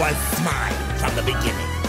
was mine from the beginning.